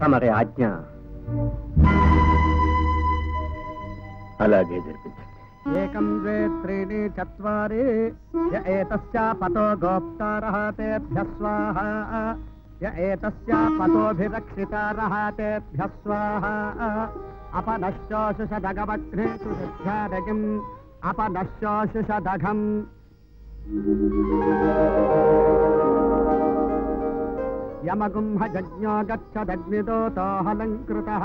తమరి ఆజ్ఞ అలాగే జరిపించండి ఏకం ద్వే త్రీణి చత్వారి య ఏతస్య పతో గోప్తారః తేభ్య స్వాహ య ఏతస్య పతోభిరక్షితారః తేభ్య స్వాహ అపనశ్యోషుషదగమగ్నేషు సిద్ధ్యాదగిం అపనశ్యోషుషదఘం యమగుంహ జజ్ఞో గచ్చదగ్నిదోతోహలంకృతః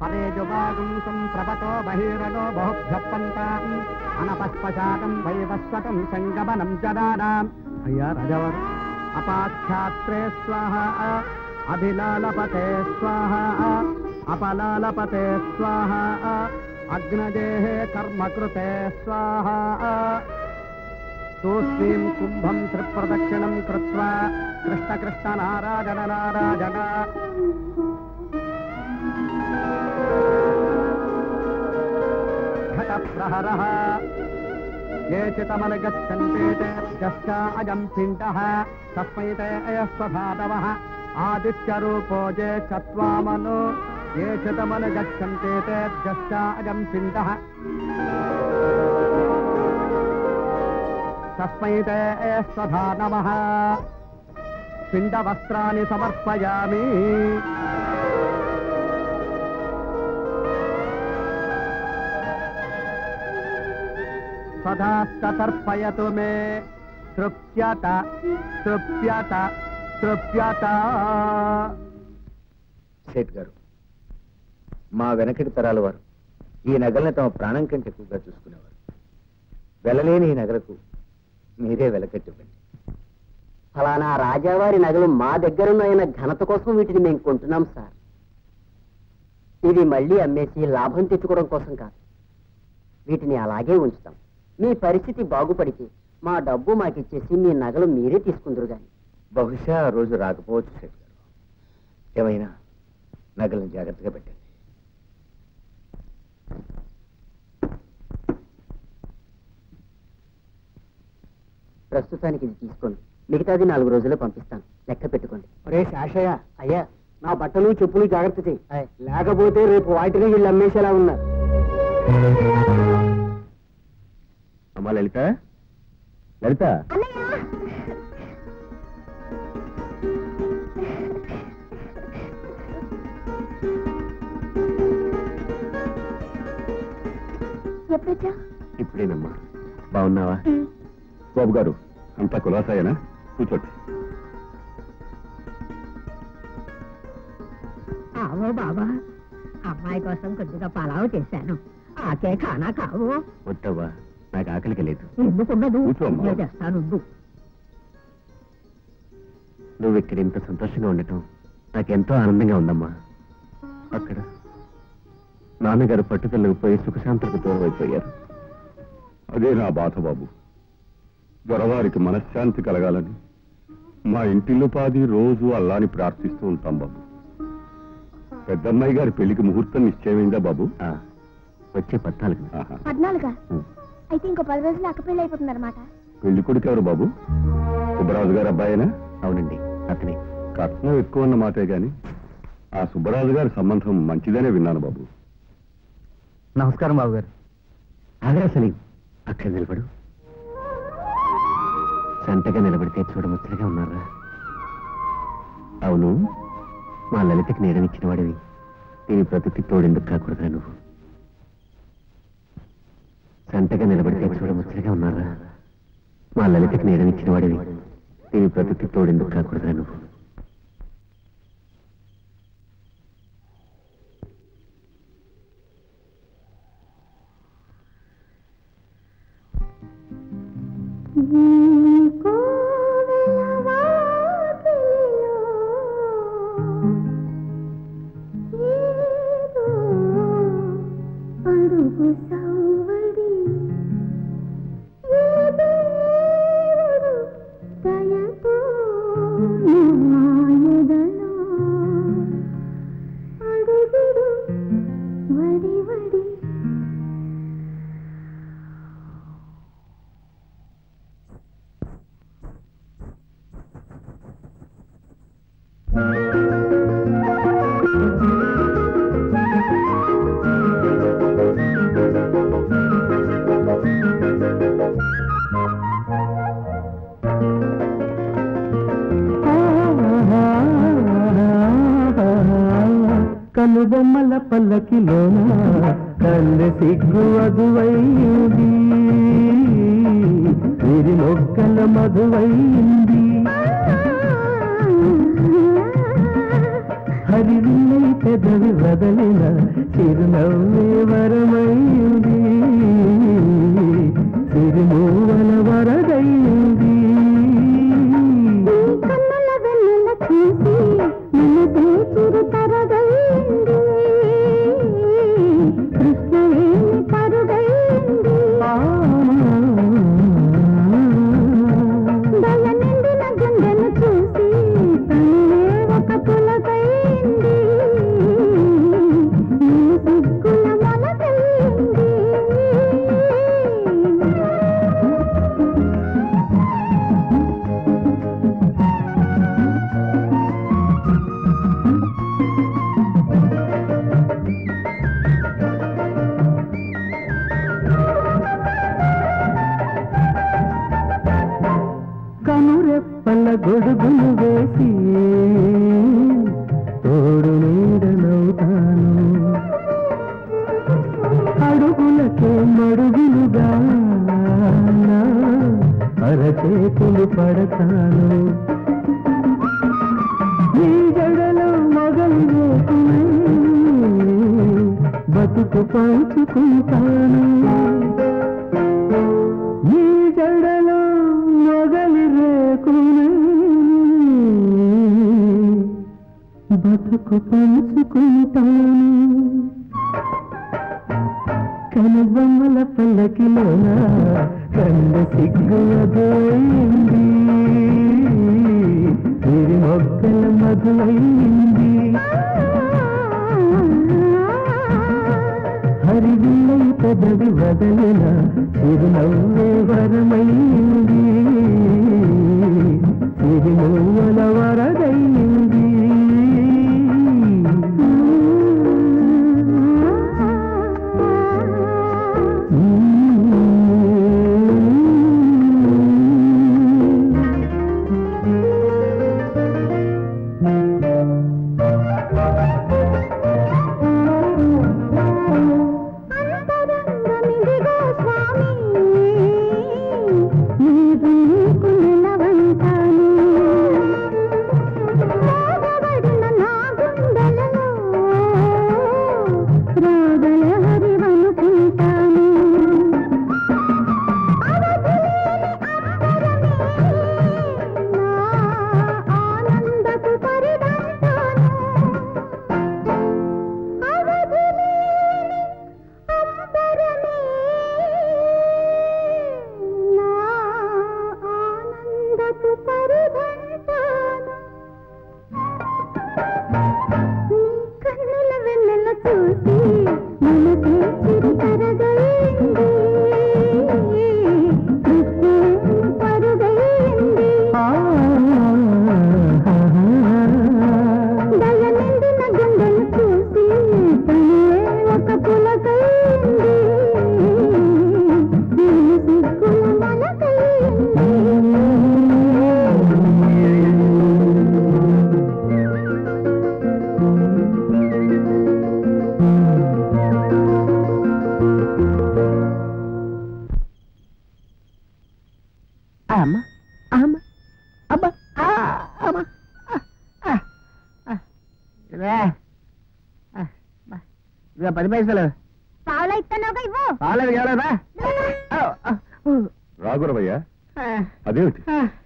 పరేజువాగుం సంప్రపతో బహిరగో బహుభ్యః పంతాం అనపస్పశాకం వైవస్వతం సంగమనం జనానాం అయ్యా రాజావారు అపాఖ్యాత్రే స్వాహ అభిలాలపతే స్వాహ అపలాలపతే స్వాహ అగ్నజేః కర్మకృతే స్వాహ तोष्णीम् कुंभम त्रिप्रदक्षिणम् कृत्वा कृष्णकृष्ण नाराजन नाराजन घटप्रहरः। ये चितमनुगच्छन्ति ते पिंड अजम् पिण्डः तस्मै ते अयस्वधातवः आदित्यरूपो ये चत्वामनो। ये पिंड తస్మై నమ పిండవస్త్రాన్ని సమర్పయామి సదాస్తర్పయతు మే తృప్యత తృప్యత తృప్యత సేట్ గారు మా వెనకటి తరాల వారు ఈ నగలను తమ ప్రాణం కంటే ఎక్కువగా చూసుకునేవారు. వెళ్ళలేని ఈ నగరకు మీరే వెలకట్టివ్వండి. ఫలానా రాజావారి నగలు మా దగ్గరున్న ఘనత కోసం వీటిని మేము కొంటున్నాం సార్. ఇవి మళ్ళీ అమ్మేసి లాభం తెచ్చుకోవడం కోసం కాదు. వీటిని అలాగే ఉంచుతాం. మీ పరిస్థితి బాగుపడితే మా డబ్బు మాకిచ్చేసి మీ నగలు మీరే తీసుకుందరు గాని. బహుశా ఆ రోజు రాకపోవచ్చు సేట్ గారు ఏమైనా నగలను జాగ్రత్తగా పెట్టండి. ప్రస్తుతానికి ఇది తీసుకోండి. మిగతాది నాలుగు రోజుల్లో పంపిస్తాను. లెక్క పెట్టుకోండి. ఒరే శాషయ్య అయ్యా. నా బట్టలు చెప్పులు జాగ్రత్త చెయ్యి. లేకపోతే రేపు వాటిని వీళ్ళు అమ్మేసేలా ఉన్నారు. అమ్మా లలిత. లలిత. ఇప్పుడేనమ్మా. బాగున్నావా? బాబు గారు అంతా కులాసాయేనా? కూర్చోండి. ఆవో బాబా అమ్మాయి కోసం కొద్దిగా పలావ్ చేశాను. ఆకే ఖానా కావు. వద్దవ్వా నాకు ఆకలికి లేదు. చేస్తానుండు నువ్వు ఇక్కడ ఇంత సంతోషంగా ఉండటం నాకెంతో ఆనందంగా ఉందమ్మా. అక్కడ నాన్నగారు పట్టుదలకు పోయి సుఖశాంతులకు దూరం అయిపోయారు అదే నా బాధ బాబు. దొరవారికి మనశ్శాంతి కలగాలని మా ఇంటిల్లు పాది రోజు అల్లాని ప్రార్థిస్తూ ఉంటాం బాబు. పెద్దమ్మాయి గారి పెళ్ళికి ముహూర్తం నిశ్చయమైందా బాబు? వచ్చే పద్నాలుగు. అయితే ఇంకో పది రోజులు అక్క పెళ్ళి అయిపోతుంది అనమాట పెళ్ళి కొడుకు ఎవరు బాబు? సుబ్బరాజు గారు అబ్బాయేనా? అవునండి అతనే. కట్నం ఎక్కువ అన్న మాటే గాని ఆ సుబ్బరాజు గారి సంబంధం మంచిదనే విన్నాను బాబు. నమస్కారం బాబు గారు ఆగరా సలీం అక్కడ నిలబడు. సంతగా నిలబడితే చూడముచ్చలుగా ఉన్నారా? అవును. మా లలితకి నేడనిచ్చిన వాడివి దీని బ్రతుకి తోడెందుకు కాకూడదురా నువ్వు? సంతగా నిలబడితే చూడముచ్చలుగా ఉన్నారా? మా లలితకి నేడనిచ్చిన వాడివి దీని బ్రతుకి తోడెందుకు కాకూడదురా నువ్వు? పల్లకిలోన కన్నె సిగ్గు అదువైంది. విరి మొక్కల మధువైంది. హరివిల్లై పెదవి వదలిన చిరునవ్వే వరమైంది. సిరిమూవల వరదైంది. పల్ల గొడుగులు వేసి తోడు నీడనవుతాను అడుగులకే మడుగులుగా అరచేతులు పడతాను. ఈ జడలో మొగలు బతుకు పంచుకుంటాను. ఈ జడలో బతుకు పంచుకుంటాను కనుబొమ్మల పల్లకిలోన కంద సిగ్గు అదోయింది విరి మొక్కల మధువైంది హరివిల్లై పెదవి వదలిన చిరునవ్వే వరమైంది. చిరునవ్వుల వరదైంది. ఇదిగో పది పైసలు? పావులా ఇస్తున్నావుగా ఇవ్వు. పాలేదు ఎవరదా రాఘురవయ్య అదేమిటి?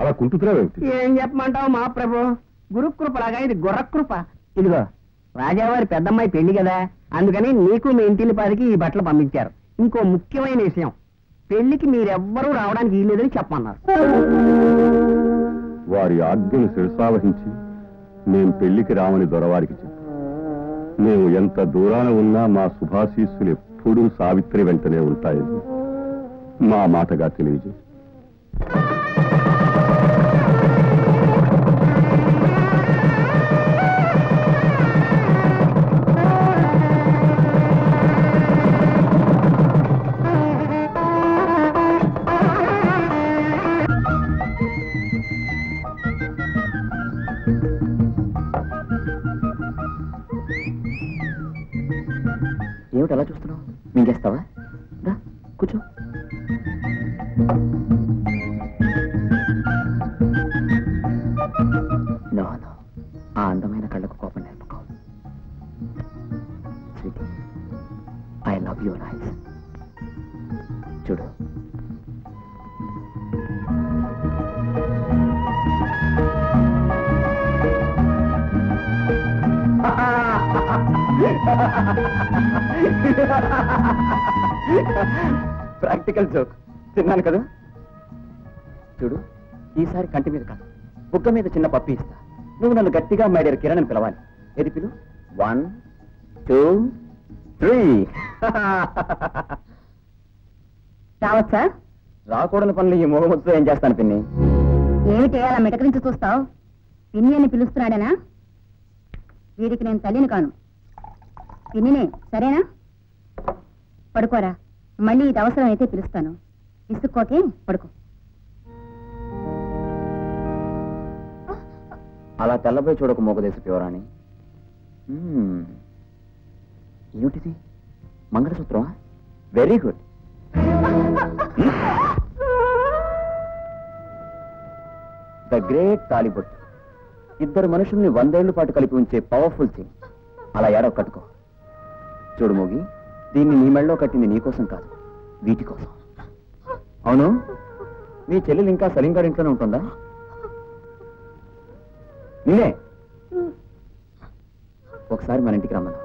అలా కుంటుతున్నావేమిటి ఏం చెప్పమంటావు మా ప్రభు? గురుకృపలాగా ఇది గుర్రకృప ఇదిగో రాజావారి పెద్దమ్మాయి పెళ్ళి కదా. అందుకని నీకు మీ ఇంటిని పాదికి ఈ బట్టలు పంపించారు. ఇంకో ముఖ్యమైన విషయం. పెళ్ళికి మీరెవ్వరూ రావడానికి వీల్లేదని చెప్పమన్నారు. వారి ఆజ్ఞను శిరసావహించి మేం పెళ్ళికి రామని దొరవారికి చెప్పాం మేము ఎంత దూరాన ఉన్నా మా శుభాశీస్సులు ఎప్పుడూ సావిత్రి వెంటనే ఉంటాయి. మా మాటగా తెలియజే ఏమిటి అలా చూస్తున్నావు? మింగేస్తావా రా కూర్చో. No no. ఆ అందమైన కళ్ళకు కోపం నేర్పుకో. Sweetie I love your eyes. చూడు ప్రాక్టికల్ జోక్ తిన్నాను కదా? చూడు ఈసారి కంటి మీద కాదు. బుగ్గ మీద చిన్న పప్పి ఇస్తా. నువ్వు నన్ను గట్టిగా మైడియర్ కిరణ్ పిలవాలి. ఏది పిలు? వన్ టూ త్రీ రావచ్చా? రాకూడని పనులు ఈ మొగముతో ఏం చేస్తాను పిన్ని? ఏమిటి అలా మిటకరించి చూస్తావు? పిన్ని అని పిలుస్తున్నాడనా? వీడికి నేను తల్లిని కాను. పిన్నినే సరేనా? పడుకోరా. మళ్ళీ ఇది అవసరం అయితే పిలుస్తాను. ఇసుక్కోకే పడుకో. అలా తెల్లపై చూడక మోగదేశ పివరాణి ఏమిటిది? మంగళసూత్రమా? Very good. ద గ్రేట్ తాలిబొట్టు. ఇద్దరు మనుషుల్ని వందేళ్ళ పాటు కలిపి ఉంచే పవర్ఫుల్ థింగ్. అలా ఏడవ కట్టుకో. చూడు మోగి దీన్ని నీ మెళ్ళలో కట్టింది నీ కోసం కాదు వీటి కోసం. అవును? నీ చెల్లెలు ఇంకా సలీంగాడి ఇంట్లోనే ఉంటుందా? నిన్నే? ఒకసారి మన ఇంటికి రమ్మను.